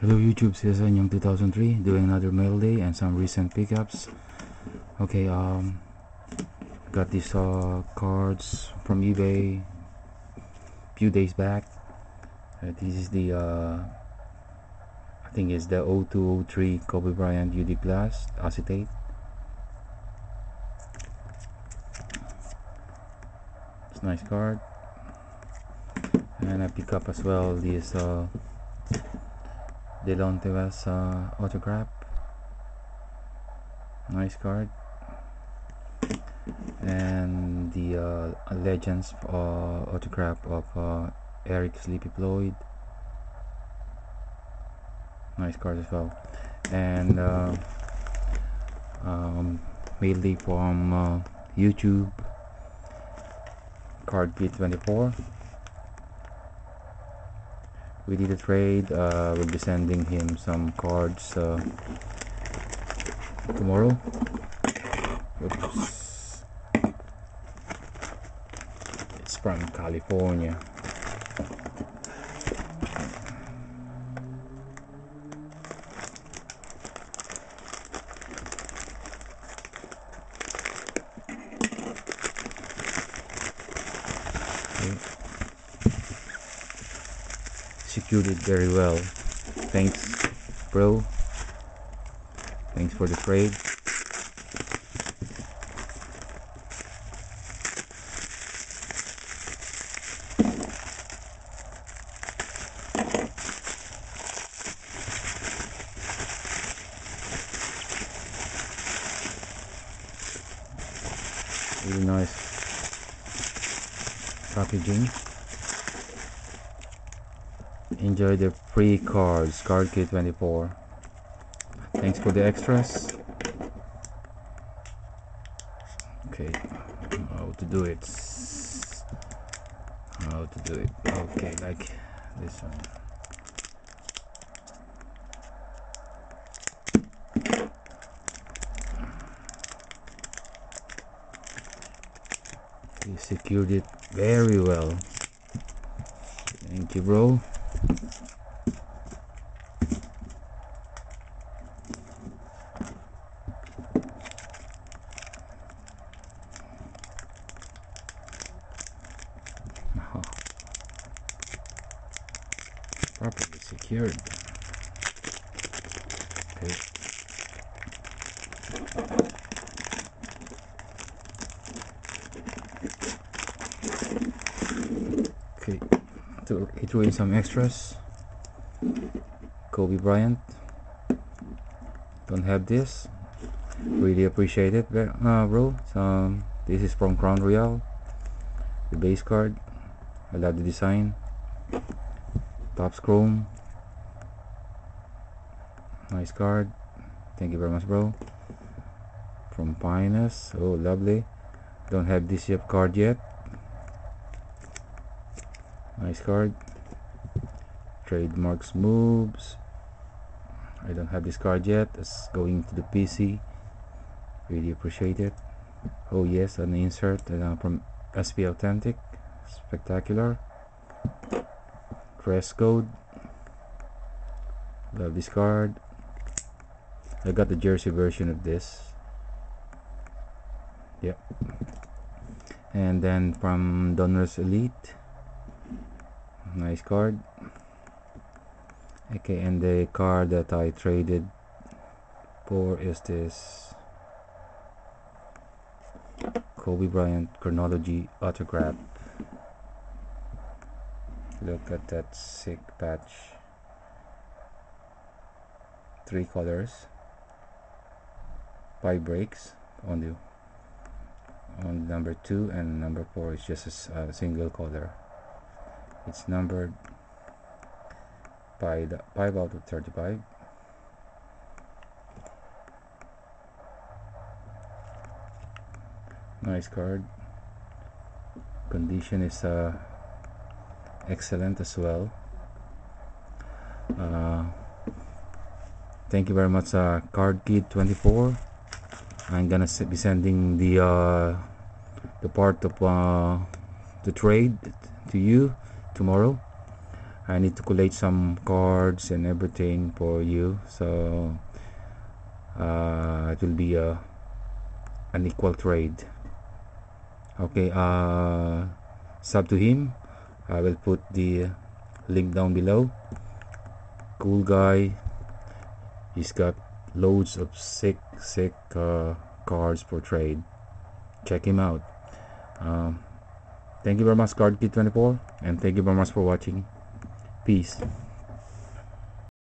Hello YouTube, Citizen Young 2003 doing another mail day and some recent pickups. Okay, um, got these uh, cards from eBay a few days back. Uh, this is the uh, I think it's the 0203 Kobe Bryant UD Plus acetate. It's nice card. And I pick up as well this uh, Delonte West uh, autograph. Nice card. And the uh, Legends uh, autograph of uh, Eric Sleepy Floyd. Nice card as well. And uh, um, mainly from uh, YouTube. CardKid24 we did a trade uh, we'll be sending him some cards uh, tomorrow Oops. it's from California okay it very well. Thanks bro. Thanks for the trade. Really nice. Packaging enjoy the free cards card kid 24 thanks for the extras. Okay how to do it? How to do it? Okay like this one. You secured it very well. Thank you bro Properly secured. Okay. Okay, so he threw in some extras. Kobe Bryant. Don't have this. Really appreciate it, uh, bro. So, this is from Crown Royal. The base card. I love the design. Topps Chrome. Nice card. Thank you very much, bro. From Pinus. Oh, lovely. Don't have this card yet. Nice card. Trademarks moves. I don't have this card yet. It's going to the PC. Really appreciate it. Oh yes, an insert uh, from SP Authentic. Spectacular. Dress code. Love this card. I got the jersey version of this. Yep. And then from Donruss Elite. Nice card. Okay, and the card that I traded for is this Kobe Bryant chronology autograph. Look at that sick patch. Three colors. Five breaks on the on number two and number four is just a, a single color. It's numbered by the 5 out of 35 nice card. Condition is uh, excellent as well. Uh, thank you very much uh, card kid 24 I'm gonna be sending the uh, the part of uh, the trade to you tomorrow. I need to collate some cards and everything for you. So uh, it will be a an equal trade. Okay uh sub to him. I will put the link down below. Cool guy. He's got loads of sick sick uh, cards for trade. Check him out. Um, thank you very much card kid 24 and thank you very much for watching. Peace